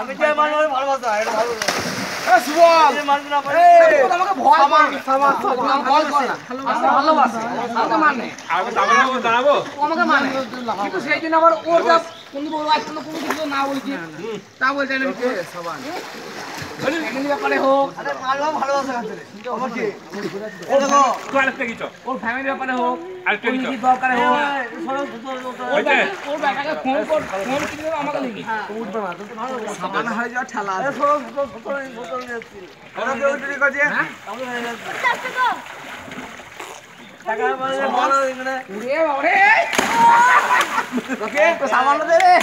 আমি যে ভালোবাসা এটা ভালো ভালোবাসে। মানে আমাকে মানে কিন্তু সেই জন্য আবার ওর যা কোন বড় আজ কোনো কোনো কিছু না বলছি। তা বলছে না ফ্যামিলি ব্যাপারে হোক। ভালোবাসা ওর ফ্যামিলি ব্যাপারে হোক দরকারে হোক। ওর ফোন কর ফোন কিনে আমাকে লিখি সাবান হয়ে যাওয়া ঠেলা আছে। ওকে সাবান দে রে